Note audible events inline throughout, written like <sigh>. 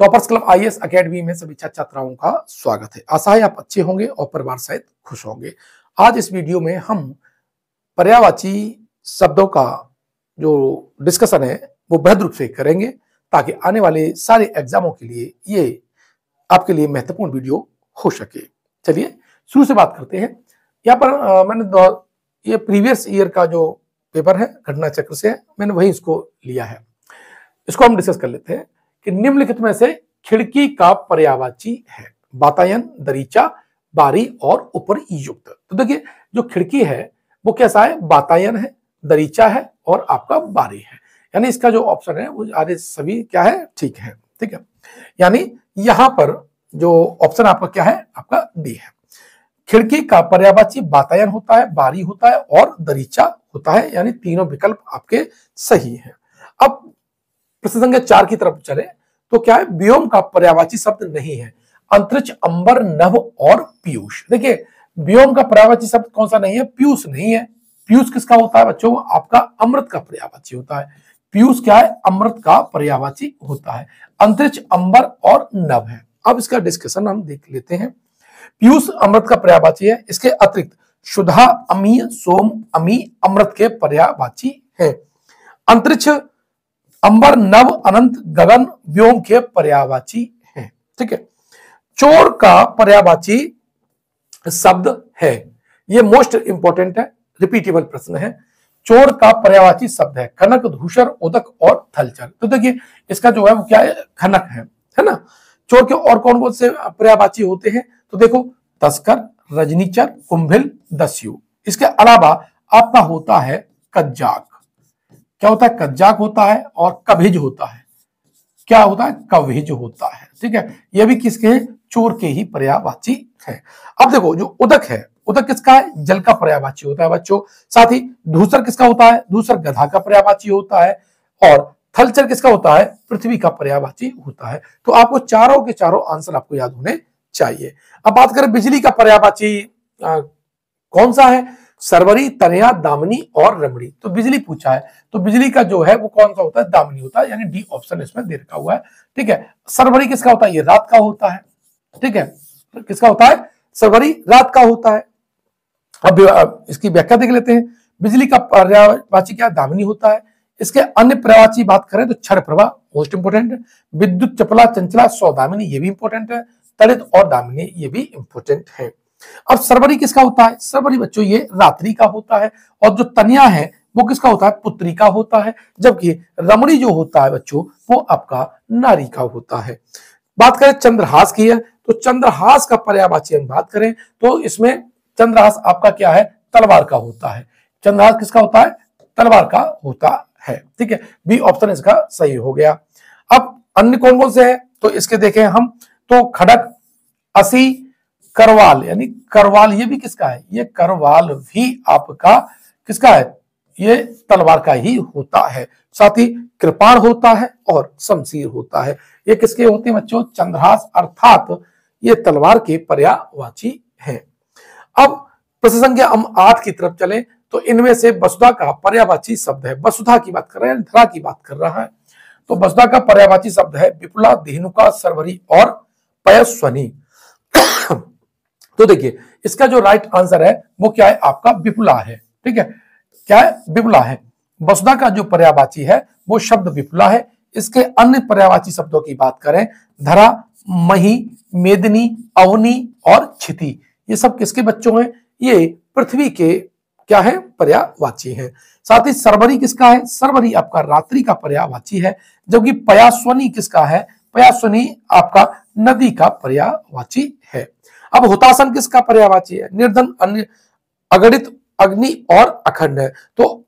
Toppers club IAS academy में सभी छात्र छात्राओं का स्वागत है। आशा है आप अच्छे होंगे और परिवार सहित खुश होंगे। आज इस वीडियो में हम पर्यावाची शब्दों का जो डिस्कशन है वो बेहद रूप से करेंगे ताकि आने वाले सारे एग्जामों के लिए ये आपके लिए महत्वपूर्ण वीडियो हो सके। चलिए शुरू से बात करते हैं। यहाँ पर आ, मैंने ये प्रीवियस ईयर का जो पेपर है घटना चक्र से मैंने वही इसको लिया है। इसको हम डिस्कस कर लेते हैं। कि निम्नलिखित में से खिड़की का पर्यावाची है, बातायन, दरीचा, बारी और ऊपर युक्त। तो देखिए, जो खिड़की है, वो कैसा है? बातायन है, दरीचा है और आपका बारी है। यानी इसका जो ऑप्शन है, वो आगे सभी क्या है? ठीक है ठीक है। यानी यहाँ पर जो ऑप्शन आपका क्या है? आपका डी है। खिड़की का पर्यावाची बातायन होता है, बारी होता है और दरीचा होता है, यानी तीनों विकल्प आपके सही है। अब प्रश्न संख्या चार की तरफ़ चले तो क्या है? व्योम का पर्यावाची शब्द नहीं है। अंतरिक्ष अंबर, नभ और पीयूष। देखिए, व्योम का पर्यावाची शब्द कौन सा नहीं है? पीयूष नहीं है। पीयूष किसका होता है बच्चों? आपका अमृत का पर्यावाची होता है। पीयूष क्या है? अमृत का पर्यावाची होता है। अंतरिक्ष अंबर और नव है। अब इसका डिस्कशन हम देख लेते हैं। पीयूष अमृत का पर्यावाची है। इसके अतिरिक्त, शुद्धा अमी सोम, अमी, अमृत के पर्यावाची है। अंतरिक्ष अंबर नव अनंत गगन व्योम के पर्यावाची हैं। ठीक है? चोर का पर्यावाची शब्द है। ये मोस्ट इंपॉर्टेंट है रिपीटेबल प्रश्न है। चोर का पर्यावाची शब्द है खनक धूषर उदक और थलचर। तो देखिए, इसका जो है वो क्या है? खनक है है ना? चोर के और कौन कौन से पर्यावाची होते हैं? तो देखो, तस्कर, रजनीचर, कुंभिल, दस्यु। इसके अलावा आपका होता है कज्जाक। क्या होता है? कज्जाक होता है और कभिज होता है। क्या होता है? कविज होता है। ठीक है? यह भी किसके चोर के ही पर्यावाची है। अब देखो, जो उदक है, उदक किसका है? जल का पर्यावाची होता है बच्चों। साथ ही धूसर किसका होता है? धूसर गधा का पर्यावाची होता है और थलचर किसका होता है? पृथ्वी का पर्यावाची होता है। तो आपको चारों के चारों आंसर आपको याद होने चाहिए। अब बात करें बिजली का पर्यावाची कौन सा है? सरवरी, तनया, दामनी और रमणी। तो बिजली पूछा है तो बिजली का जो है, वो कौन सा होता है? दामनी होता है, यानी डी ऑप्शन इसमें दे रखा हुआ है। ठीक है, सरवरी किसका होता है? ये रात का होता है। ठीक है किसका होता है? सरवरी रात का होता है। अब इसकी व्याख्या देख लेते हैं। बिजली का पर्यावाची क्या? दामिनी होता है। इसके अन्य प्रवाची बात करें तो क्षर प्रभा मोस्ट इंपोर्टेंट है विद्युत चपला, चंचला, सौदामिनी, ये भी इंपोर्टेंट है। तड़ित और दामिनी, ये भी इंपोर्टेंट है। अब सरवरी किसका होता है? सरवरी बच्चों, ये रात्रि का होता है और जो तनिया है, वो किसका होता है? पुत्री का होता है। जबकि रमणी जो होता है बच्चों, वो आपका नारी का होता है। बात करें चंद्रहास की है तो चंद्रहास का पर्यावाची हम बात करें तो इसमें चंद्रहास आपका क्या है? तलवार का होता है। चंद्रहास किसका होता है? तलवार का होता है। ठीक है, बी ऑप्शन इसका सही हो गया। अब अन्य कौन कौन से है? तो इसके देखें हम तो खड़क, असी करवाल, यानी करवाल ये भी किसका है? ये करवाल भी आपका किसका है? ये तलवार का ही होता है। साथ ही कृपाण होता है और शमशीर होता है। ये किसके होते हैं बच्चों? चंद्रहास, अर्थात ये तलवार के पर्यावाची है। अब प्रश्न हम आठ की तरफ़ चले तो इनमें से वसुधा का पर्यावाची शब्द है। वसुधा की बात कर रहे हैं, धरा की बात कर रहा है। तो वसुधा का पर्यावाची शब्द है विपुला धेनुका सरवरी और पयस्वनी। तो देखिए, इसका जो राइट आंसर है, वो क्या है? आपका विपुला है, ठीक है? क्या है? विपुला है। वसुधा का जो पर्यावाची है, वो शब्द विपुला है। इसके अन्य पर्यावाची शब्दों की बात करें, धरा, मही, मेदनी, अवनी और छिति। ये सब किसके बच्चों हैं? ये पृथ्वी के क्या है? पर्यावाची है। साथ ही सरवरी किसका है? सरवरी आपका रात्रि का पर्यावाची है, जबकि पयास्वनी किसका है? पयास्वनी आपका नदी का पर्यावाची है। अब हुतासन किसका पर्यावाची है? निर्धन, अन्य, अगणित, अग्नि और अखंड है। तो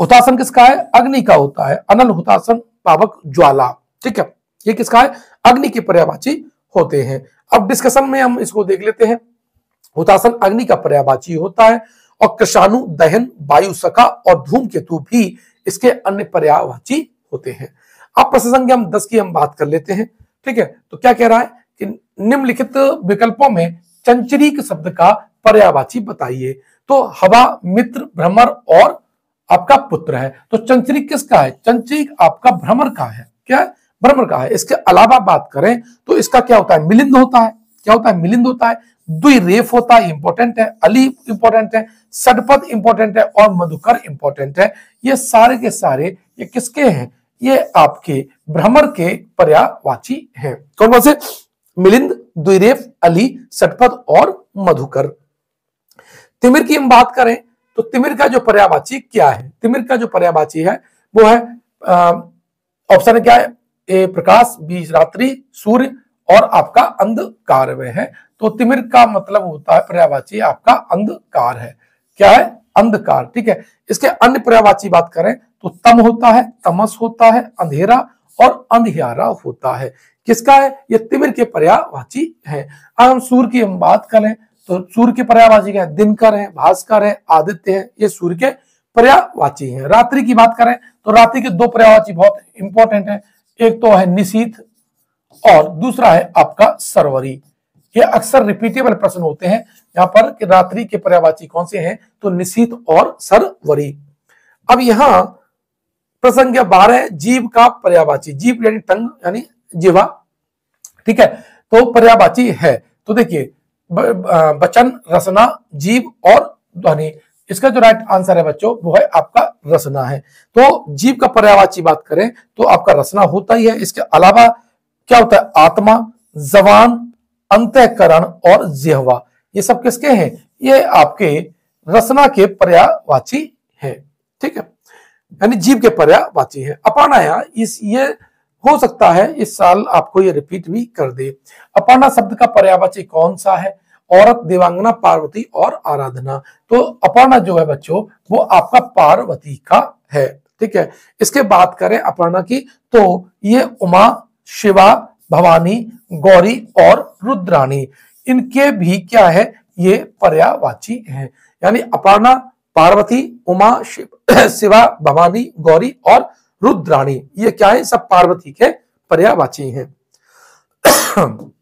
हुतासन किसका है? अग्नि का होता है। अनल हुतासन पावक ज्वाला। ठीक है? ये किसका है? अग्नि के पर्यावाची होते हैं। अब डिस्कशन में हम इसको देख लेते हैं। हुतासन अग्नि का पर्यावाची होता है और कृषाणु, दहन, वायु, सखा और धूम केतु भी इसके अन्य पर्यावाची होते हैं। अब प्रसंग हम दस की हम बात कर लेते हैं। ठीक है? तो क्या कह रहा है? निम्नलिखित विकल्पों में चंचरीक शब्द का पर्यावाची बताइए। तो हवा, मित्र, भ्रमर और आपका पुत्र है। तो चंचरिक किसका है? चंचरिक आपका भ्रमर का है। क्या भ्रमर का है। इसके अलावा बात करें तो इसका क्या होता है? मिलिंद होता है। क्या होता है? मिलिंद होता है। रेफ होता है इंपॉर्टेंट है। अली इंपॉर्टेंट है। सडपद इंपॉर्टेंट है और मधुकर इंपॉर्टेंट है। ये सारे के सारे, ये किसके हैं? ये आपके भ्रमर के पर्यावाची हैं। कौन कौन से? मिलिंद द्विरेफ अली सटपद और मधुकर। तिमिर की हम बात करें तो तिमिर का जो पर्यावाची क्या है? तिमिर का जो पर्यावाची है, वो है ऑप्शन क्या है? ए, प्रकाश बीज रात्रि, सूर्य और आपका अंधकार में है। तो तिमिर का मतलब होता है पर्यावाची आपका अंधकार है। क्या है? अंधकार, ठीक है? इसके अन्य पर्यावाची बात करें तो तम होता है, तमस होता है, अंधेरा और अंधियारा होता है। किसका है? ये तिमिर के पर्यावाची है। अब हम सूर्य की हम बात करें तो सूर्य के पर्यावाची क्या है? दिनकर है, भास्कर है, आदित्य है, ये सूर्य के पर्यावाची है। रात्रि की बात करें तो रात्रि के दो पर्यावाची बहुत इंपॉर्टेंट है। एक तो है निशीत और दूसरा है आपका सरवरी। ये अक्सर रिपीटेबल प्रश्न होते हैं। यहाँ पर कि रात्रि के पर्यावाची कौन से हैं? तो निशीत और सरवरी। अब यहाँ प्रसंग बारह है, जीव का पर्यावाची, जीव यानी टंग यानी जीवा, ठीक है? तो पर्यावाची है। तो देखिए बचन, रसना, जीव और ध्वनि, इसका जो राइट आंसर है बच्चों, वो है आपका रसना है। तो जीव का पर्यावाची बात करें तो आपका रसना होता ही है। इसके अलावा क्या होता है? आत्मा, जवान, अंतकरण और जिहवा। ये सब किसके हैं? ये आपके रसना के पर्यावाची है। ठीक है? यानी जीव के पर्यावाची है। अपानाया इस ये हो सकता है, इस साल आपको ये रिपीट भी कर दे। अपाना शब्द का पर्यावाची कौन सा है? औरत, देवांगना, पार्वती और आराधना। तो अपर्णा जो है बच्चों, वो आपका पार्वती का है, ठीक है? इसके बात करें अपर्णा की तो ये उमा, शिवा, भवानी, गौरी और रुद्राणी, इनके भी क्या है? ये पर्यावाची है। यानी अपर्णा पार्वती, उमा, शिव, <clears throat> शिवा, भवानी, गौरी और रुद्राणी। ये क्या है? सब पार्वती के पर्यावाची हैं। <clears throat>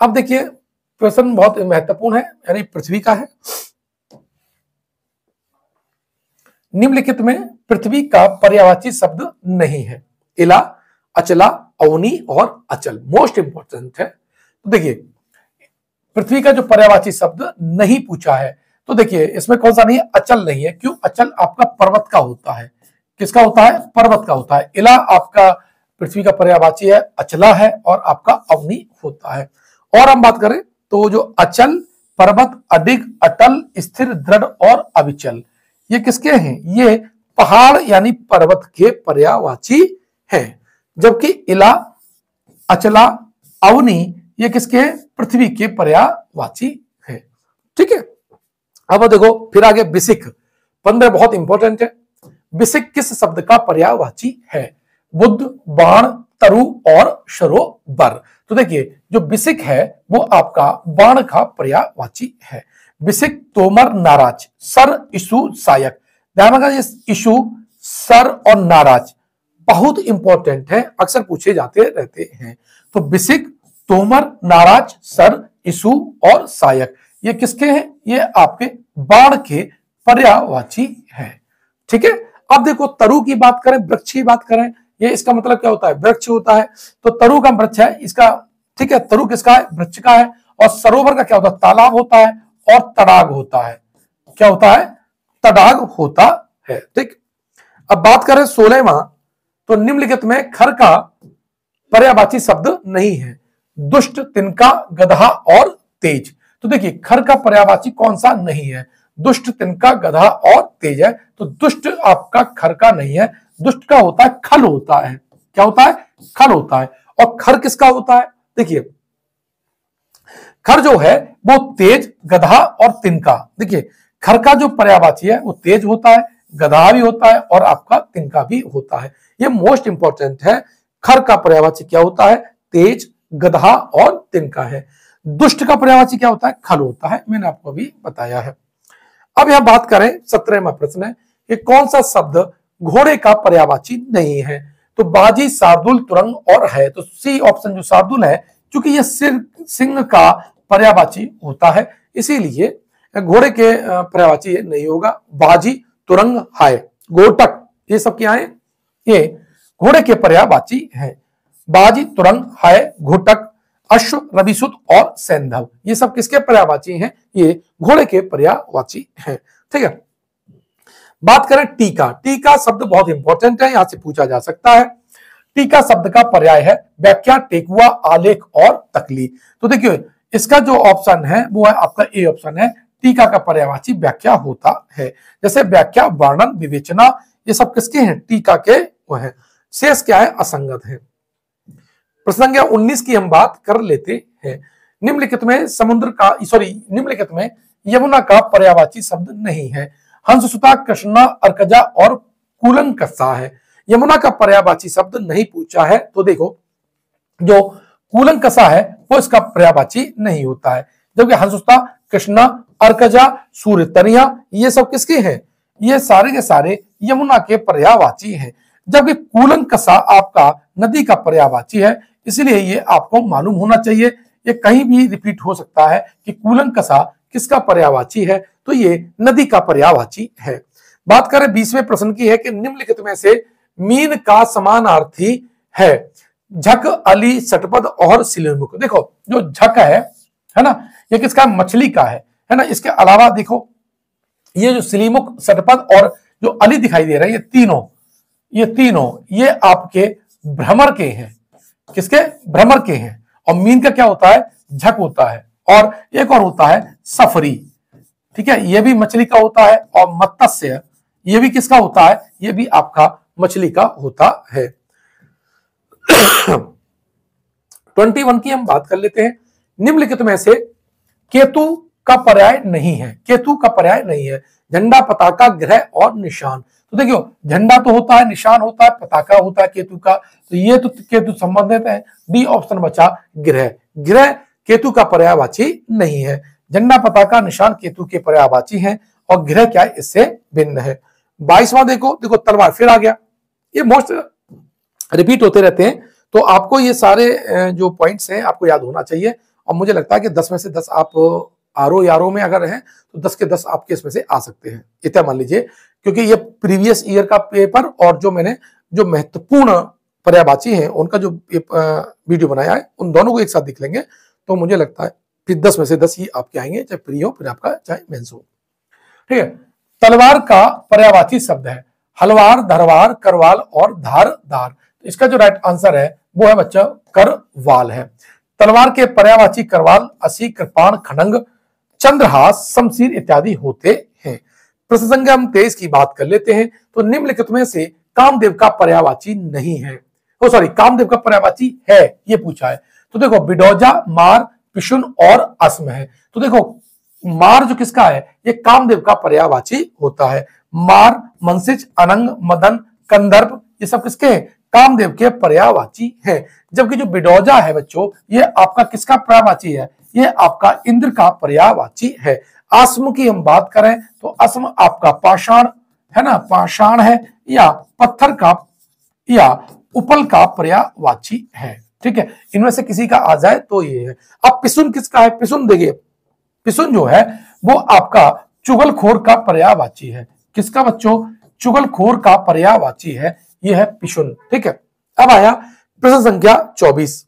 अब देखिए, प्रश्न बहुत महत्वपूर्ण है, यानी पृथ्वी का है। निम्नलिखित में पृथ्वी का पर्यावाची शब्द नहीं है। इला, अचला अवनी और अचल मोस्ट इंपोर्टेंट है। तो देखिए, पृथ्वी का जो पर्यावाची शब्द नहीं पूछा है तो देखिए, इसमें कौन सा नहीं है? अचल नहीं है। क्यों? अचल आपका पर्वत का होता है। किसका होता है? पर्वत का होता है। इला आपका पृथ्वी का पर्यावाची है, अचला है और आपका अवनी होता है। और हम बात करें तो जो अचल, पर्वत, अधिक, अटल, स्थिर, दृढ़ और अविचल, ये किसके हैं? ये पहाड़ यानी पर्वत के पर्यावाची हैं। जबकि इला, अचला, अवनी, ये किसके पृथ्वी के पर्यावाची है। ठीक है? अब देखो, फिर आगे बिसिक। पंद्रह बहुत इंपॉर्टेंट है। बिसिक किस शब्द का पर्यावाची है? बुद्ध, बाण, तरु और शरोबर तो देखिए, जो बिसिक है, वो आपका बाण का पर्यावाची है। बिसिक तोमर नाराज़, सर इशु सायक ध्यान रखा इशु सर और नाराज़। बहुत इंपॉर्टेंट है, अक्सर पूछे जाते रहते हैं। तो बिसिक, तोमर, नाराज़, सर इशु और सायक, ये किसके हैं? ये आपके बाढ़ के पर्यावाची है। ठीक है? अब देखो, तरु की बात करें, वृक्ष की बात करें, ये इसका मतलब क्या होता है? वृक्ष होता है। तो तरु का वृक्ष है, इसका, ठीक है, तरु किसका है? वृक्ष का है। और सरोवर का क्या होता है? तालाब होता है और तड़ाग होता है। क्या होता है? तड़ाग होता है। ठीक? अब बात करें सोलहवा तो निम्नलिखित में खर का पर्यावाची शब्द नहीं है। दुष्ट, तिनका, गधा और तेज। तो देखिए, खर का पर्यावाची कौन सा नहीं है? दुष्ट, तिनका, गधा और तेज है। तो दुष्ट आपका खर का नहीं है। दुष्ट का होता है, खल होता है। क्या होता है? खल होता है। और खर किसका होता है? देखिए, खर जो है, वो तेज, गधा और तिनका। देखिए, खर का जो पर्यावाची है, वो तेज होता है, गधा भी होता है और आपका तिनका भी होता है। ये मोस्ट इंपॉर्टेंट है। खर का पर्यावाची क्या होता है? तेज गधा और तिनका है। दुष्ट का पर्यावाची क्या होता है? खल होता है, मैंने आपको अभी बताया है। अब यहाँ बात करें, सत्रहवा प्रश्न है कि कौन सा शब्द घोड़े का पर्यावाची नहीं है? तो बाजी शार्दुल तुरंग और है। तो सी ऑप्शन जो शार्दुल है क्योंकि यह सिर, सिंह का पर्यावाची होता है, इसीलिए घोड़े के पर्यावाची नहीं होगा। बाजी तुरंग हाय। गोटक, ये सब क्या है? ये घोड़े के पर्यावाची है। बाजी, तुरंग, हाय, घोटक, अश्व, रविसुत और सैंधव। ये सब किसके पर्यावाची हैं? ये घोड़े के पर्यावाची हैं। ठीक है। बात करें टीका। टीका शब्द बहुत इंपॉर्टेंट है, यहाँ से पूछा जा सकता है। टीका शब्द का पर्याय है व्याख्या, टेकुआ, आलेख और तकली तो देखिए, इसका जो ऑप्शन है, वो है आपका ए ऑप्शन है। टीका का पर्यावाची व्याख्या होता है। जैसे व्याख्या, वर्णन, विवेचना ये सब किसके हैं? टीका के वो है। शेष क्या है? असंगत है। प्रसंग उन्नीस की हम बात कर लेते हैं। निम्नलिखित में समुद्र का सॉरी निम्नलिखित में यमुना का पर्यावाची शब्द नहीं है। हंसुता कृष्णा, अर्कजा और कूलंकसा है। यमुना का पर्यावाची शब्द नहीं पूछा है। तो देखो, जो कूलंकसा है, वो इसका पर्यावाची नहीं होता है। जबकि हंसुता कृष्णा, अर्कजा, सूर्य, तनिया, ये सब किसके हैं? ये सारे के सारे यमुना के पर्यावाची है। जबकि कूलंकसा आपका नदी का पर्यावाची है, इसलिए ये आपको मालूम होना चाहिए। ये कहीं भी रिपीट हो सकता है कि कूलंकसा किसका पर्यावाची है तो ये नदी का पर्यावाची है। बात करें बीसवें प्रश्न की है कि निम्नलिखित में से मीन का समानार्थी है। झक, अली, सटपद और सिलिमुख। देखो, जो झक है है ना, ये किसका? मछली का है। है ना, इसके अलावा देखो, ये जो सिलीमुख, सटपद और जो अली दिखाई दे रहा है, ये तीनों ये तीनों, ये आपके भ्रमर के हैं। किसके? भ्रमर के हैं। और मीन का क्या होता है? झक होता है। और एक और होता है सफरी। ठीक है? ये भी मछली का होता है और मत्स्य। ये भी किसका होता है? ये भी आपका मछली का होता है। <coughs> ट्वेंटी वन की हम बात कर लेते हैं। निम्नलिखित में से केतु का पर्याय नहीं है। केतु का पर्याय नहीं है। झंडा पताका, ग्रह और निशान। तो देखियो, झंडा तो होता है, निशान होता है, पताका होता है, केतु का। तो ये तो केतु संबंधित है। डी ऑप्शन बचा ग्रह। ग्रह केतु का पर्यायवाची नहीं है। झंडा, पताका, निशान केतु के पर्यावाची है और ग्रह क्या है, इससे भिन्न है। बाईसवां देखो देखो, तलवार फिर आ गया। ये मोस्ट रिपीट होते रहते हैं। तो आपको ये सारे जो पॉइंट्स हैं, आपको याद होना चाहिए। और मुझे लगता है कि दस में से दस आप आरो यारो में अगर हैं तो दस के दस आपके इसमें से आ सकते हैं। इतना मान लीजिए? क्योंकि ये प्रीवियस ईयर का पेपर और जो मैंने, जो महत्वपूर्ण पर्यावाची हैं, उनका जो वीडियो बनाया है, उन दोनों को एक साथ देख लेंगे तो मुझे लगता है फिर दस में से दस ही आपके आएँगे, चाहे प्री हो, फिर आपका, चाहे मेंस हो। ठीक है? तलवार का पर्यावाची शब्द है। हलवार, धरवार, करवाल और धारदार। तो इसका जो राइट आंसर है, वो है बच्चा करवाल है। तलवार के पर्यावाची करवाल, असी, कृपाण खड़ंग चंद्रहास, शमशीर इत्यादि होते हैं। प्रसंग हम तेईस की बात कर लेते हैं तो निम्नलिखित में से कामदेव का पर्यावाची नहीं है। ओ सॉरी कामदेव का पर्यावाची है, ये पूछा है। तो देखो बिडोजा मार, पिशुन और अस्म है। तो देखो, मार जो किसका है, ये कामदेव का पर्यावाची होता है। मार मनसिज अनंग, मदन, कंदर्प, ये सब किसके हैं? कामदेव के पर्यावाची है। जबकि जो बिडोजा है बच्चों, ये आपका किसका पर्यावाची है? ये आपका इंद्र का पर्यावाची है। आसम की हम बात करें तो असम आपका पाषाण है ना? पाषाण है या पत्थर का या उपल का पर्यावाची है। ठीक है? इनमें से किसी का आ जाए तो ये है। अब पिसुन किसका है? पिसुन देखिए, पिसुन जो है, वो आपका चुगलखोर का पर्यावाची है। किसका बच्चों? चुगलखोर का पर्यावाची है। ये है पिशुन, ठीक है? अब आया प्रश्न संख्या 24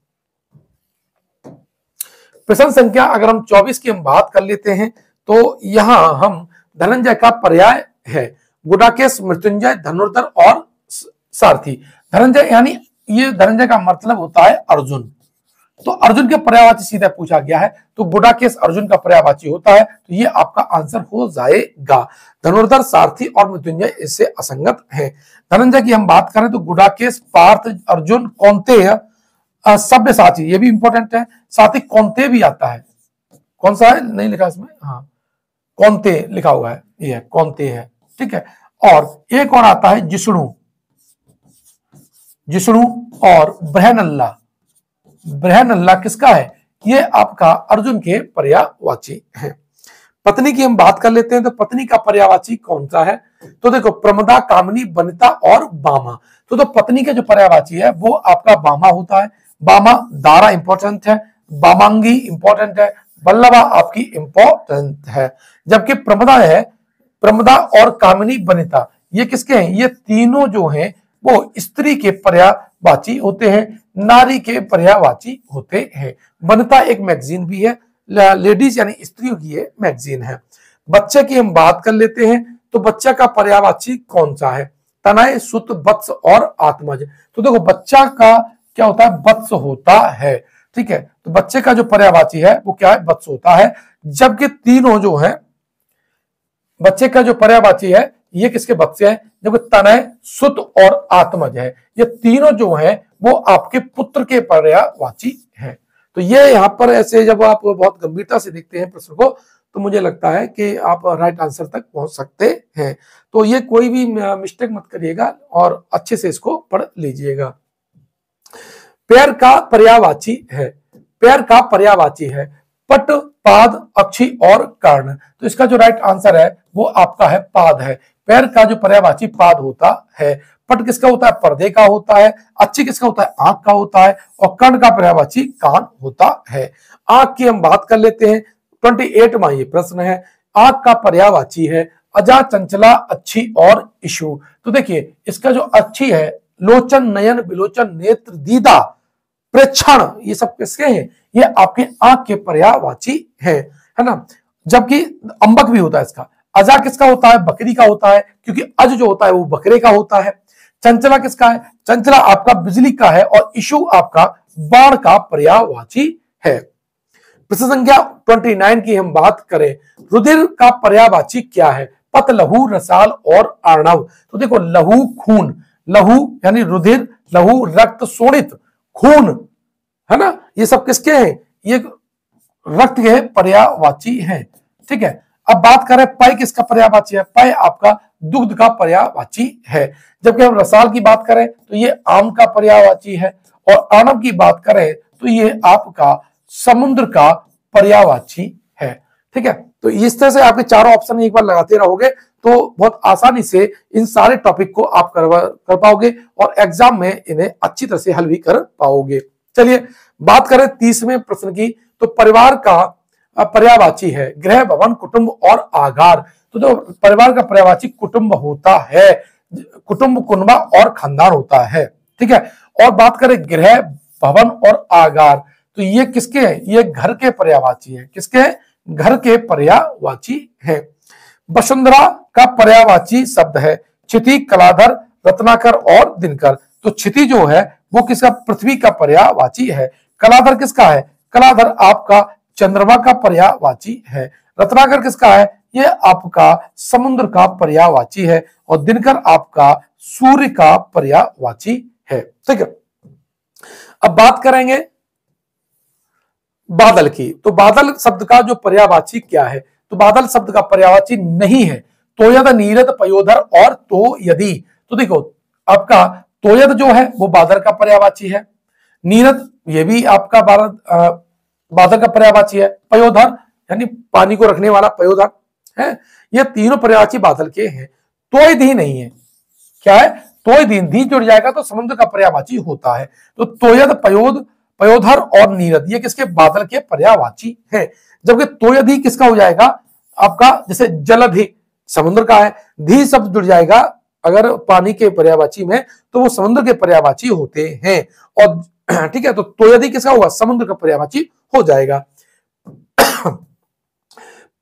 प्रश्न संख्या अगर हम 24 की हम बात कर लेते हैं तो यहाँ हम धनंजय का पर्याय है। गुडाकेश, मृत्युंजय, धनुर्धर और सारथी। धनंजय, यानी ये धनंजय का मतलब होता है अर्जुन। तो अर्जुन के पर्यावाची सीधा पूछा गया है तो गुडाकेश अर्जुन का पर्यावाची होता है तो ये आपका आंसर हो जाएगा। धनुर्धर, सारथी और मृत्युंजय इससे असंगत है। धनंजय की हम बात करें तो गुडाकेश पार्थ, अर्जुन, कौनते सभ्य साथी, ये भी इंपॉर्टेंट है। साथ ही कौनते भी आता है। कौन सा है? नहीं लिखा इसमें? हाँ। कौनते लिखा हुआ है। ये कौनते है। ठीक है। और एक और आता है जिष्णु जिष्णु और ब्रहनल्ला ब्रहनल्ला किसका है? ये आपका अर्जुन के पर्यावाची है। पत्नी की हम बात कर लेते हैं तो पत्नी का पर्यावाची कौन सा है? तो देखो प्रमदा कामनी बनिता और बामा। तो, तो पत्नी का जो पर्यावाची है वो आपका बामा होता है। बामा दारा इंपॉर्टेंट है बामांगी इंपॉर्टेंट है बल्लभा आपकी इंपॉर्टेंट है। जबकि प्रमदा है प्रमदा और कामिनी बनिता। ये किसके हैं? ये तीनों जो हैं वो स्त्री के पर्यावाची होते हैं। नारी के पर्यावाची होते हैं। बनता एक मैगजीन भी है। लेडीज़ यानी स्त्रियों की मैगजीन है। बच्चे की हम बात कर लेते हैं तो बच्चा का पर्यावाची कौन सा है? तनय सुत, बत्स और आत्मज। तो देखो, बच्चा का क्या होता है? बत्स होता है। ठीक है? तो बच्चे का जो पर्यावाची है, वो क्या है? बत्स होता है। जबकि तीनों जो है, बच्चे का जो पर्यावाची है, ये किसके बच्चे हैं? जबकि तनय सुत और आत्मज है, ये तीनों जो है, वो आपके पुत्र के पर्यावाची है। तो ये यहाँ पर ऐसे जब आप बहुत गंभीरता से देखते हैं प्रश्न को तो मुझे लगता है कि आप राइट आंसर तक पहुँच सकते हैं। तो ये कोई भी मिस्टेक मत करिएगा और अच्छे से इसको पढ़ लीजिएगा। पैर का पर्यावाची है। पैर का पर्यावाची है। पट, पाद, अक्षी और कर्ण। तो इसका जो राइट आंसर है, वो आपका है पाद है। पैर का जो पर्यावाची पाद होता है, पट किसका होता है? पर्दे का होता है, अच्छी किसका होता है? आँख का होता है और कर्ण का पर्यावाची कान होता है। आँख की हम बात कर लेते हैं। ट्वेंटी एट ये प्रश्न है, आँख का पर्यावाची है अजा चंचला अच्छी और इशु। तो देखिए, इसका जो अच्छी है, लोचन, नयन, विलोचन, नेत्र, दीदा, प्रेक्षण, ये सब किसके हैं? ये आपके आँख के पर्यावाची है है ना? जबकि अंबक भी होता है इसका। अजा किसका होता है? बकरी का होता है, क्योंकि अज जो होता है वो बकरे का होता है। चंचला किसका है? चंचला आपका बिजली का है और इशु आपका बाण का पर्यावाची है। प्रश्न संख्या 29 की हम बात करें, रुधिर का पर्यावाची क्या है? पत, लहू, रसाल और अर्णव तो देखो, लहू, खून। लहू यानी रुधिर, लहू, रक्त सोनित खून। है ना? ये सब किसके हैं? ये रक्त के पर्यावाची हैं। ठीक है? अब बात करें पय किसका पर्यावाची है? पय आपका दुग्ध का पर्यावाची है। जबकि हम रसाल की बात करें तो ये आम का पर्यावाची है और आणव की बात करें तो ये आपका समुद्र का पर्यावाची है। ठीक है? तो इस तरह से आपके चारों ऑप्शन एक बार लगाते रहोगे तो बहुत आसानी से इन सारे टॉपिक को आप कर, कर पाओगे और एग्ज़ाम में इन्हें अच्छी तरह से हल भी कर पाओगे। चलिए बात करें तीसवें प्रश्न की। तो परिवार का पर्यावाची है, गृह भवन, कुटुंब और आगार। तो जो परिवार का पर्यावाची कुटुंब होता है, कुटुंब कुनबा और खानदान होता है, ठीक है? और बात करें गृह भवन और आगार तो ये किसके हैं? ये घर के पर्यावाची है। किसके घर के पर्यावाची है। वसुंधरा का पर्यावाची शब्द है, क्षिति, कलाधर, रत्नाकर और दिनकर। तो क्षिति जो है, वो किसका? पृथ्वी का पर्यावाची है। कलाधर किसका है? कलाधर आपका चंद्रमा का पर्यावाची है। रत्नाकर किसका है? ये आपका समुद्र का पर्यावाची है और दिनकर आपका सूर्य का पर्यावाची है। ठीक है। अब बात करेंगे बादल की। तो बादल शब्द का जो पर्यावाची क्या है? तो बादल शब्द का पर्यावाची नहीं है। तो यद नीरद पयोधर और तो यदि। तो देखो, आपका तोयद जो है, वो बादल का पर्यावाची है। नीरद, ये भी आपका बादल बादल का पर्यावाची है पयोधर यानी पानी को रखने वाला पयोधर है? ये तीनों पर्यावाची बादल के हैं। तोय दी नहीं है। क्या है? तोय दिन दी जुड़ जाएगा तो समुद्र का पर्यावाची होता है। तो तोयद पयोध, पयोधर और नीरद, ये किसके? बादल के पर्यावाची है। जबकि तोयधी किसका हो जाएगा? आपका जैसे जलधि समुद्र का है। धी शब्द जुड़ जाएगा अगर पानी के पर्यावाची में तो वो समुद्र के पर्यावाची होते हैं। और <clears throat> ठीक है तो तोयधी किसका होगा? समुद्र का पर्यावाची हो जाएगा।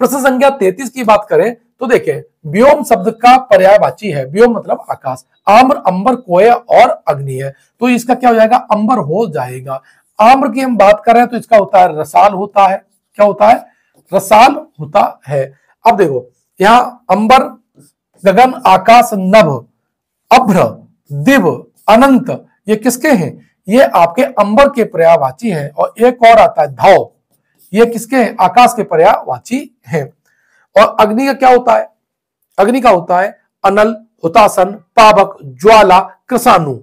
प्रश्न संख्या तैतीस की बात करें तो देखें व्योम शब्द का पर्यायवाची है। व्योम मतलब आकाश, आम्र, अंबर, कोय और अग्नि है। तो इसका क्या हो जाएगा? अंबर हो जाएगा। आम्र की हम बात कर रहे हैं तो इसका होता है रसाल होता है। क्या होता है? रसाल होता है। अब देखो, यहाँ अंबर, गगन, आकाश, नभ, अभ्र, दिव, अनंत, ये किसके हैं? ये आपके अंबर के पर्यावाची हैं और एक और आता है धौ ये किसके हैं? आकाश के पर्यावाची हैं। और अग्नि का क्या होता है? अग्नि का होता है अनल, हुतासन पावक ज्वाला, कृषाणु।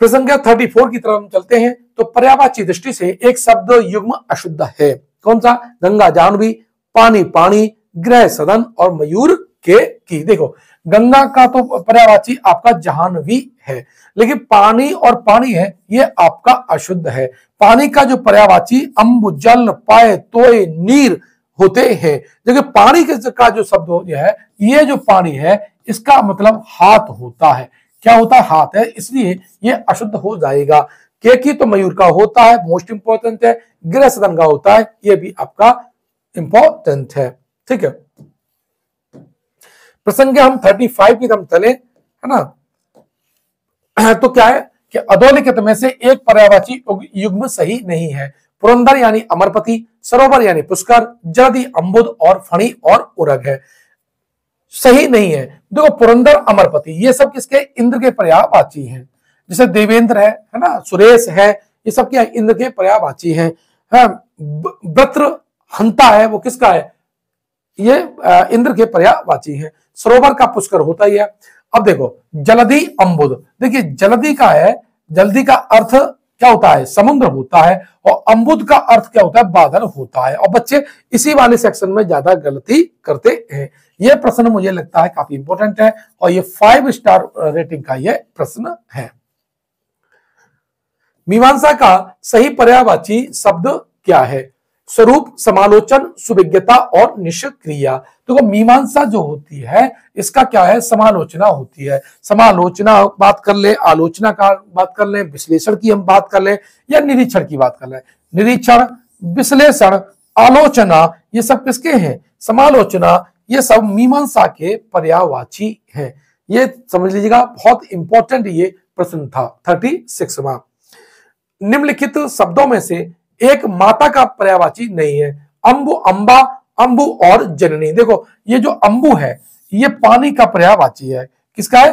प्रसंख्या थर्टी फोर की तरफ़ हम चलते हैं तो पर्यावाची दृष्टि से एक शब्द युग्म अशुद्ध है। कौन सा? गंगा जानवी पानी पानी ग्रह, सदन और मयूर के की। देखो गंगा का तो पर्यावाची आपका जहानवी है। लेकिन पानी और पानी है, ये आपका अशुद्ध है। पानी का जो पर्यावाची अम्ब, जल पाए तोय, नीर होते हैं। देखिए, पानी के का जो शब्द है ये जो पानी है, इसका मतलब हाथ होता है। क्या होता है? हाथ है, इसलिए ये अशुद्ध हो जाएगा। केकी तो मयूर का होता है मोस्ट इंपॉर्टेंट है गृह सदन का होता है, ये भी आपका इंपॉर्टेंट है। ठीक है? प्रसंग हम थर्टी फाइव की तरफ़ चले, है ना? <clears throat> तो क्या है कि अधोलिखित में से एक पर्यावाची युग्म सही नहीं है। पुरंदर यानी अमरपति, सरोवर यानी पुष्कर, जलदी अंबुद और फणी और उरग है। सही नहीं है। देखो, पुरंदर, अमरपति, ये सब किसके? इंद्र के पर्यावाची हैं। जैसे देवेंद्र है है ना? सुरेश है, ये सब क्या इंद्र के पर्यावाची हैं। व्रत्र हंता है, वो किसका है? ये इंद्र के पर्यावाची है। सरोवर का पुष्कर होता ही है। अब देखो, जलदी अंबुद देखिए, जलदी का है, जल्दी का अर्थ क्या होता है? समुद्र होता है, और अम्बुद का अर्थ क्या होता है? बादल होता है। और बच्चे, इसी वाले सेक्शन में ज़्यादा गलती करते हैं। यह प्रश्न मुझे लगता है काफ़ी इंपॉर्टेंट है, और ये फाइव स्टार रेटिंग का यह प्रश्न है। मीमांसा का सही पर्यावाची शब्द क्या है? स्वरूप, समालोचन, सुविज्ञता और निश्चित क्रिया तो मीमांसा जो होती है, इसका क्या है? समालोचना होती है। समालोचना बात कर ले, आलोचना का बात कर ले, विश्लेषण की हम बात कर ले, या निरीक्षण की बात कर ले। निरीक्षण, विश्लेषण, आलोचना, ये सब किसके हैं? समालोचना, ये सब मीमांसा के पर्यावाची हैं। ये समझ लीजिएगा, बहुत इंपॉर्टेंट ये प्रश्न था थर्टी सिक्सवा निम्नलिखित शब्दों में से एक माता का पर्यावाची नहीं है। अंबु, अंबा अंबु और जननी। देखो, ये जो अंबु है, ये पानी का पर्यावाची है। किसका है?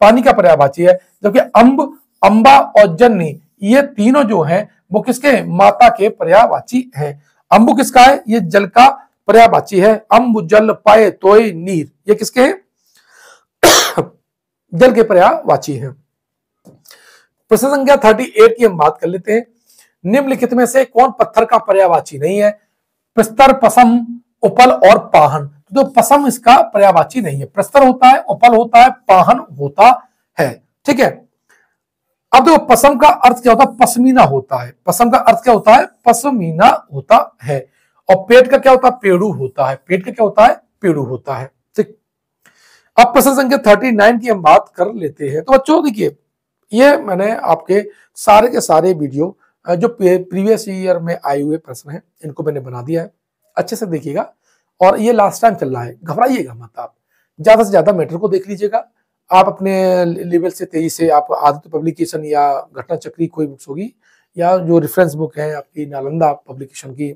पानी का पर्यावाची है। जबकि अंब, अंबा और जननी, ये तीनों जो हैं, वो किसके? माता के पर्यावाची हैं। अंबु किसका है? ये जल का पर्यावाची है। अंब जल पाए तोय नीर। ये किसके <coughs> जल के पर्यावाची है। प्रश्न संख्या थर्टी एट की हम बात कर लेते हैं। निम्नलिखित में से कौन पत्थर का पर्यावाची नहीं है? प्रस्तर पसम, उपल और पाहन। तो पसम इसका पर्यावाची नहीं है। प्रस्तर होता है, उपल होता है, पाहन होता है। ठीक है? अब देखो, पसम का अर्थ क्या होता है? पसमीना होता है। पसम का अर्थ क्या होता है? पसमीना होता है। और पेट का क्या होता है? पेड़ू होता है। पेट का क्या होता है? पेड़ू होता है। ठीक? अब प्रश्न संख्या थर्टी नाइन की हम बात कर लेते हैं। तो बच्चों, देखिए, ये मैंने आपके सारे के सारे वीडियो जो प्रीवियस ईयर में आए हुए प्रश्न हैं, इनको मैंने बना दिया है। अच्छे से देखिएगा। और ये लास्ट टाइम चल रहा है। घबराइएगा मत आप। ज़्यादा से ज़्यादा मैटर को देख लीजिएगा। आप अपने लेवल से तेज़ी से आप आदित्य पब्लिकेशन या घटना चक्री कोई बुक्स होगी, या जो रेफरेंस बुक है आपकी नालंदा पब्लिकेशन की,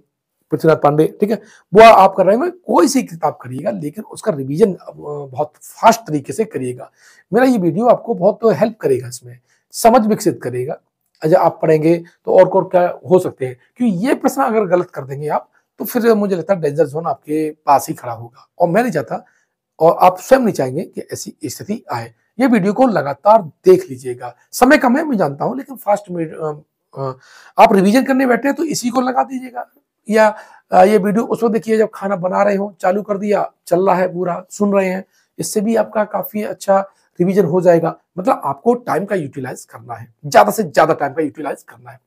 पृथ्वीनाथ पांडे, ठीक है? वो आप कर रहे हैं। कोई सी किताब करिएगा, लेकिन उसका रिवीजन बहुत फास्ट तरीके से करिएगा। मेरा ये वीडियो आपको बहुत हेल्प करेगा इसमें। समझ विकसित करेगा। अच्छा आप पढ़ेंगे तो और और क्या हो सकते हैं? क्योंकि ये प्रश्न अगर गलत कर देंगे आप तो फिर मुझे लगता है डेंजर जोन आपके पास ही खड़ा होगा। और मैं नहीं चाहता, और आप स्वयं नहीं चाहेंगे कि ऐसी स्थिति आए। ये वीडियो को लगातार देख लीजिएगा। समय कम है, मैं जानता हूँ, लेकिन फास्ट आप रिवीजन करने बैठे तो इसी को लगा दीजिएगा। या ये वीडियो उसको देखिए जब खाना बना रहे हो, चालू कर दिया, चल रहा है पूरा, सुन रहे हैं, इससे भी आपका काफ़ी अच्छा रिवीजन हो जाएगा। मतलब आपको टाइम का यूटिलाइज करना है। ज़्यादा से ज़्यादा टाइम का यूटिलाइज करना है।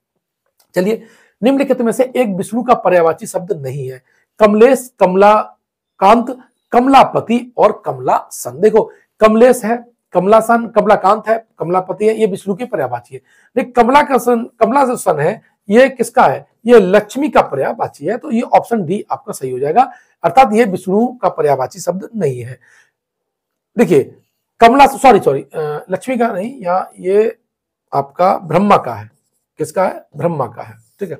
चलिए, निम्नलिखित में से एक विष्णु का पर्यावाची शब्द नहीं है। कमलेश कमला कांत कमलापति और कमला सन देखो, कमलेश है, कमलासन, कमलाकांत है, कमलापति है, ये विष्णु की पर्यावाची है। लेकिन कमला का सन कमला जो सन है, ये किसका है? ये लक्ष्मी का पर्यावाची है तो ये ऑप्शन डी आपका सही हो जाएगा। अर्थात ये विष्णु का पर्यावाची शब्द नहीं है। देखिए कमला सॉरी सॉरी लक्ष्मी का नहीं, या ये आपका ब्रह्मा का है। किसका है? ब्रह्मा का है। ठीक है।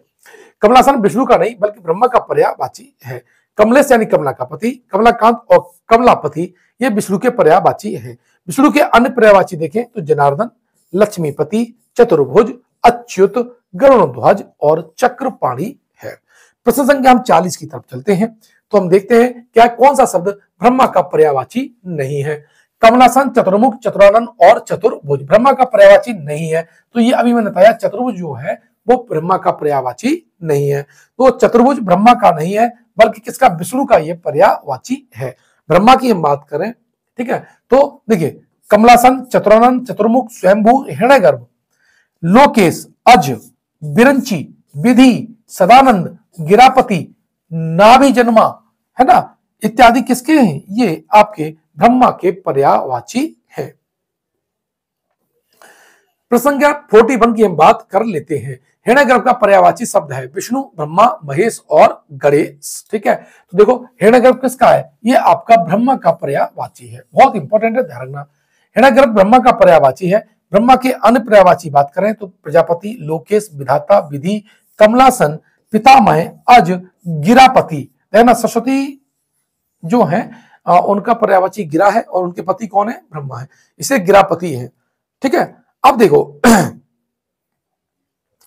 कमलासन विष्णु का नहीं, बल्कि ब्रह्मा का पर्यावाची है। कमलेश यानी कमला का पति, कमलाकांत और कमलापति, ये विष्णु के पर्यावाची है। विष्णु के अन्य पर्यावाची देखें तो जनार्दन, लक्ष्मीपति, चतुर्भुज, अच्युत गरुण ध्वज और चक्रपाणी है। प्रश्न संख्या हम चालीस की तरफ़ चलते हैं। तो हम देखते हैं, क्या कौन सा शब्द ब्रह्मा का पर्यावाची नहीं है? कमलासन, चतुर्मुख चतुरानंद और चतुर्भुज। ब्रह्मा का पर्यावाची नहीं है। तो ये अभी मैंने बताया, चतुर्भुज जो है, वो ब्रह्मा का पर्यावाची नहीं है। तो चतुर्भुज ब्रह्मा का नहीं है, बल्कि किसका? विष्णु का ये पर्यावाची है। ब्रह्मा की हम बात करें, ठीक है? तो देखिए, कमलासन चतुरानंद चतुर्मुख, स्वयंभू हृणय गर्भ लोकेश, अज बिरंची विधि, सदानंद, गिरापति ना भी जन्मा, है ना? इत्यादि किसके हैं? ये आपके ब्रह्मा के पर्यावाची है। प्रसंज्ञा फोर्टी वन की हम बात कर लेते हैं। हिरण्यगर्भ का पर्यावाची शब्द है विष्णु, ब्रह्मा, महेश और गणेश, ठीक है? तो देखो हिरण्यगर्भ किसका है? ये आपका ब्रह्मा का पर्यावाची है। बहुत इंपॉर्टेंट है, ध्यान रखना। हिरण्यगर्भ ब्रह्मा का पर्यावाची है। ब्रह्मा के अन्य पर्यावाची बात करें तो प्रजापति, लोकेश, विधाता, विधि, कमलासन, पितामह, अज, गिरापति। सरस्वती जो है उनका पर्यावाची गिरा है और उनके पति कौन है? ब्रह्मा है। इसे गिरापति है। ठीक है? अब देखो, <clears throat>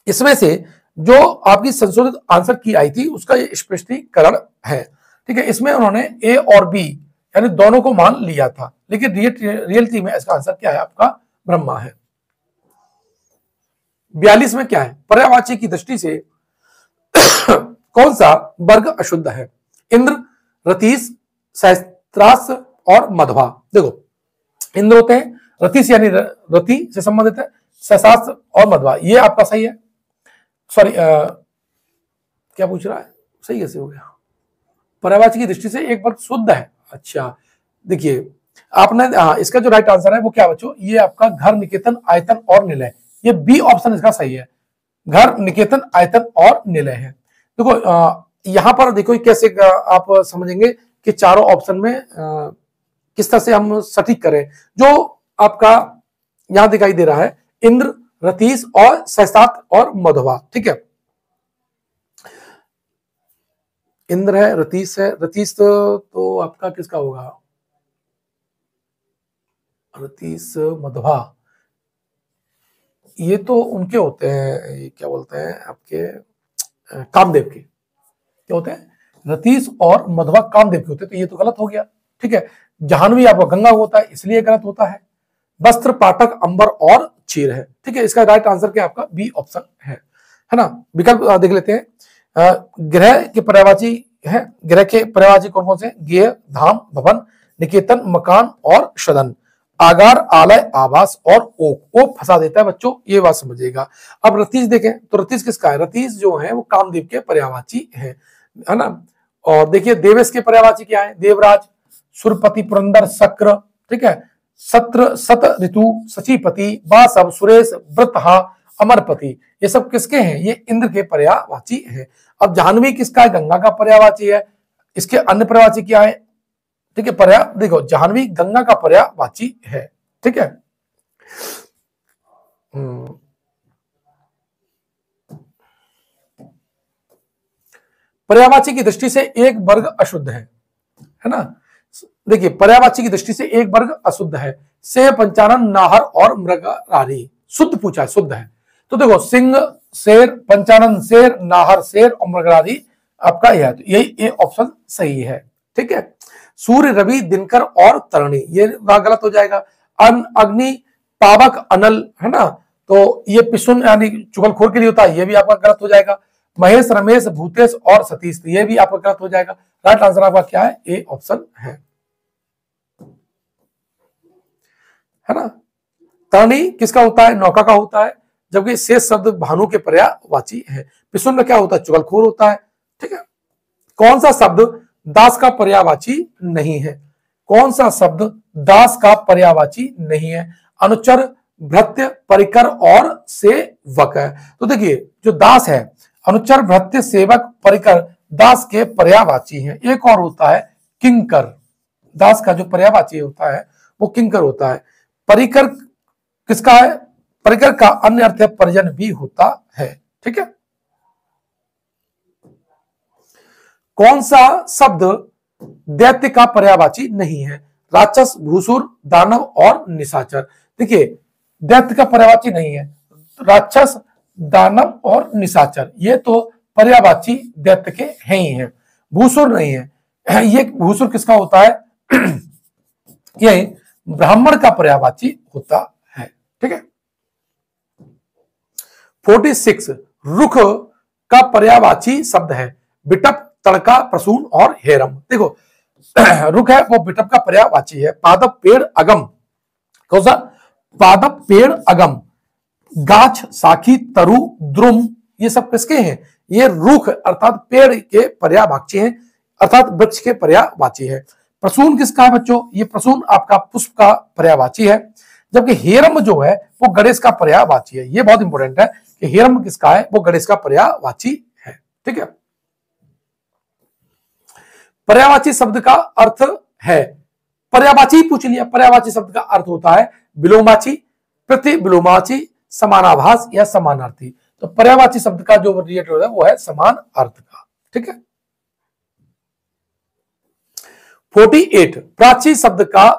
इसमें से जो आपकी संशोधित आंसर की आई थी, उसका ये स्पष्टीकरण है। ठीक है? इसमें उन्होंने ए और बी यानी दोनों को मान लिया था, लेकिन रियलिटी में इसका आंसर क्या है? आपका ब्रह्मा है। बयालीस में क्या है? पर्यावाची की दृष्टि से <clears throat> कौन सा वर्ग अशुद्ध है? इंद्र, रतीश सहस्त्रास और मधवा देखो इंद्र होते हैं रतीश यानी रति से संबंधित है सहसास्त्र और मधवा ये आपका सही है। सॉरी क्या पूछ रहा है? सही कैसे हो गया? पर्यावाची की दृष्टि से एक वर्ग शुद्ध है। अच्छा देखिए, आपने हाँ इसका जो राइट आंसर है, वो क्या बच्चों? ये आपका घर, निकेतन, आयतन और निलय। ये बी ऑप्शन इसका सही है। घर, निकेतन, आयतन और निलय है। देखो यहाँ पर देखो कैसे आप समझेंगे कि चारों ऑप्शन में आ, किस तरह से हम सटीक करें। जो आपका यहाँ दिखाई दे रहा है इंद्र रतीश और सहसात और मधुवा ठीक है? इंद्र है रतीश है। रतीश तो, तो आपका किसका होगा? रतीश मधवा। ये तो उनके होते हैं ये क्या बोलते हैं आपके कामदेव के। क्या होते हैं? रतीश और मधवा कामदेव के होते तो ये तो गलत हो गया। ठीक है? जहानवी आपका गंगा होता है, इसलिए गलत होता है। वस्त्र पाठक अंबर और चीर है। ठीक है? इसका राइट आंसर क्या आपका? बी ऑप्शन है। है ना? विकल्प देख लेते हैं। ग्रह के पर्यावाची है। ग्रह के पर्यावाची कौन कौन से गेय, धाम, भवन, निकेतन, मकान और सदन। आगार, आलय, आवास और ओक। ओक फंसा देता है बच्चों, ये बात समझिएगा। अब रतीश देखें तो रतीश किसका है? रतीश जो है, वो कामदेव के पर्यावाची है। है ना? और देखिए, देवेश के पर्यावाची क्या है? देवराज, सुरपति, पुरंदर, शक्र, ठीक है? सत्र सत, ऋतु सचिपति बासव सुरेश व्रतहा अमरपति। ये सब किसके हैं? ये इंद्र के पर्यावाची है। अब जाह्नवी किसका है? गंगा का पर्यावाची है। इसके अन्य पर्यावाची क्या है? ठीक है पर्या देखो जाह्नवी गंगा का पर्यावाची है। ठीक है? पर्यावाची की दृष्टि से एक वर्ग अशुद्ध है। है ना? देखिए, पर्यावाची की दृष्टि से एक वर्ग अशुद्ध है। से पंचानन नाहर और मृगारी शुद्ध पूछा है, शुद्ध है। तो देखो, सिंह, शेर पंचानन शेर, नाहर, शेर और मृगरारी, आपका यह तो यही, ये ऑप्शन सही है। ठीक है? सूर्य, रवि, दिनकर और तरणी। ये गलत हो जाएगा। अन, अग्नि, पावक, अनल। है ना? तो ये पिसुन, यानी चुगलखोर के लिए होता है, ये भी आपका गलत हो जाएगा। महेश, रमेश, भूतेश और सतीश। ये भी आपका गलत हो जाएगा। राइट आंसर आपका क्या है? ए ऑप्शन है। है ना? तरणी किसका होता है? नौका का होता है, जबकि शेष शब्द भानु के पर्यावाची है। पिसुन क्या होता है? चुगलखोर होता है। ठीक है? कौन सा शब्द दास का पर्यावाची नहीं है? कौन सा शब्द दास का पर्यावाची नहीं है? अनुचर, भ्रत्य, परिकर और सेवक है। तो देखिए, जो दास है अनुचर भृत्य सेवक परिकर दास के पर्यावाची है। एक और होता है किंकर। दास का जो पर्यावाची होता है, वो किंकर होता है। परिकर किसका है? परिकर का अन्य अर्थ परिजन भी होता है। ठीक है? कौन सा शब्द दैत्य का पर्यावाची नहीं है? राक्षस, भूसुर, दानव और निशाचर। देखिए, दैत्य का पर्यावाची नहीं है। राक्षस दानव और निशाचर। ये तो पर्यावाची दैत्य के हैं ही हैं। भूसुर नहीं है। <clears throat> ये भूसुर किसका होता है? <clears throat> यही ब्राह्मण का पर्यावाची होता है। ठीक है? Forty six. रुख का पर्यावाची शब्द है। बिटप, तड़का, प्रसून और हेरम। देखो, <clears throat> रुख है, वो बिटप का पर्यावाची है। पादप, पेड़, अगम। कौन सा? पादप, पेड़, अगम। गाछ, साखी, तरु, द्रुम, ये सब किसके हैं? ये रुख, अर्थात पेड़ के पर्यावाची हैं, अर्थात वृक्ष के पर्यावाची है। प्रसून किसका है बच्चों? ये प्रसून आपका पुष्प का पर्यावाची है। जबकि हेरम जो है, वो गणेश का पर्यावाची है। ये बहुत इंपॉर्टेंट है कि हेरम किसका है? वो गणेश का पर्यावाची है। ठीक है? पर्यावाची शब्द का अर्थ है। पर्यावाची पूछ लिया पर्यावाची शब्द का अर्थ होता है विलोमाची प्रति विलोमाची समानाभास या समानार्थी। तो पर्यावाची शब्द का जो रिलेटेड है, वो है समान अर्थ का। ठीक है? फोर्टी एट, प्राचीन शब्द का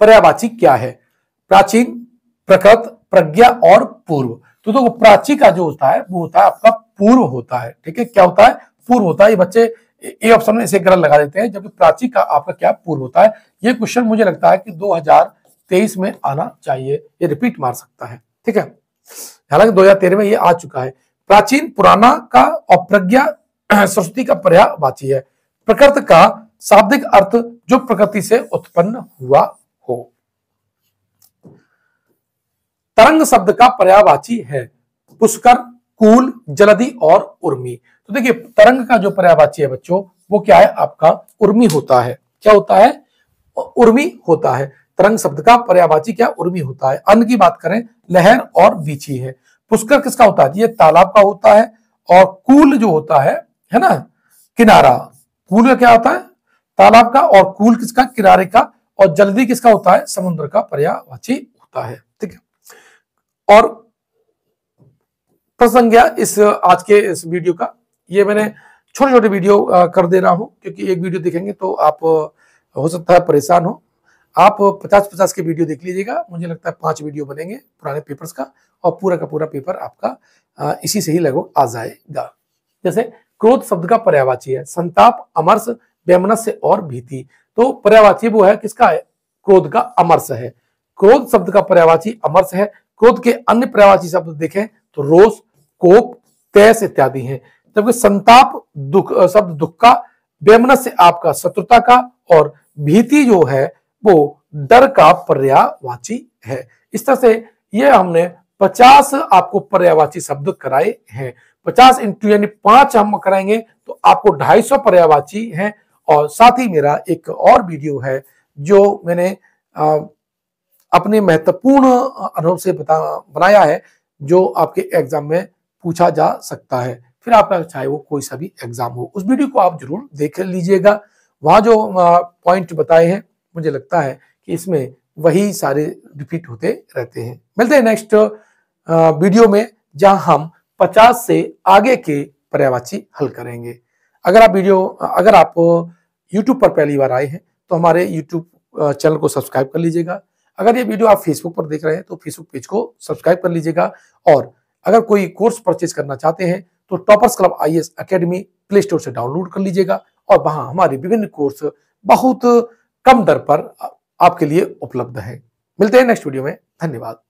पर्यावाची क्या है? प्राचीन, प्रकृत, प्रज्ञा और पूर्व। तो देखो तो प्राची का जो होता है, वो होता है आपका पूर्व होता है। ठीक है? क्या होता है? पूर्व होता है। ये बच्चे ए ऑप्शन में इसे गलत लगा देते हैं, जबकि प्राची का आपका क्या पूर्व होता है? ये क्वेश्चन मुझे लगता है कि 2023 में आना चाहिए। ये रिपीट मार सकता है। ठीक है? हालाँकि 2013 में ये आ चुका है। प्राचीन पुराना का और प्रज्ञा <clears throat> सरस्वती का पर्यावाची है। प्रकृत का शाब्दिक अर्थ जो प्रकृति से उत्पन्न हुआ हो। तरंग शब्द का पर्यावाची है। पुष्कर, कूल जलधि और उर्मी। तो देखिए, तरंग का जो पर्यावाची है बच्चों, वो क्या है? आपका उर्मी होता है। क्या होता है? उर्मी होता है। तरंग शब्द का पर्यावाची क्या उर्मी होता है? अन्न की बात करें लहर और बीछी है। पुष्कर किसका होता है? ये तालाब का होता है और कूल जो होता है है ना? किनारा। कूल का क्या होता है? तालाब का और कूल किसका? किनारे का। और जल्दी किसका होता है? समुद्र का पर्यावाची होता है। ठीक है। और प्रसंज्ञा इस, आज के इस वीडियो का। ये मैंने छोटे छोटे वीडियो कर दे रहा हूँ, क्योंकि एक वीडियो देखेंगे तो आप, हो सकता है परेशान हो। आप पचास पचास के वीडियो देख लीजिएगा। मुझे लगता है पाँच वीडियो बनेंगे पुराने पेपर्स का और पूरा का पूरा पेपर आपका इसी से ही लगभग आ जाएगा। जैसे क्रोध शब्द का पर्यावाची है, संताप, अमर्ष बेमनस्य और भीति। तो पर्यावाची वो है, किसका है? क्रोध का अमर्ष है। क्रोध शब्द का पर्यावाची अमर्ष है। क्रोध के अन्य पर्यावाची शब्द देखें तो रोष, कोप, तेस इत्यादि हैं। जबकि संताप, दुख शब्द दुख का बेमनस्य आपका, शत्रुता का और भीति जो है वो डर का पर्यावाची है। इस तरह से ये हमने पचास आपको पर्यावाची शब्द कराए हैं। पचास इंटू यानी पाँच हम कराएँगे तो आपको ढाई सौ पर्यावाची हैं और साथ ही मेरा एक और वीडियो है जो मैंने आ, अपने महत्वपूर्ण अनुभव से बता बनाया है जो आपके एग्ज़ाम में पूछा जा सकता है। फिर आपका चाहे वो कोई सा भी एग्ज़ाम हो उस वीडियो को आप ज़रूर देख लीजिएगा। वहाँ जो पॉइंट बताए हैं मुझे लगता है कि इसमें वही सारे रिपीट होते रहते हैं। मिलते हैं नेक्स्ट वीडियो में जहाँ हम 50 से आगे के पर्यावाची हल करेंगे। अगर आप वीडियो अगर आप यूट्यूब पर पहली बार आए हैं तो हमारे यूट्यूब चैनल को सब्सक्राइब कर लीजिएगा। अगर ये वीडियो आप फेसबुक पर देख रहे हैं तो फेसबुक पेज को सब्सक्राइब कर लीजिएगा। और अगर कोई कोर्स परचेज करना चाहते हैं तो Toppers Club I S play store से डाउनलोड कर लीजिएगा। और वहाँ हमारे विभिन्न कोर्स बहुत कम दर पर आपके लिए उपलब्ध है। मिलते हैं नेक्स्ट वीडियो में। धन्यवाद।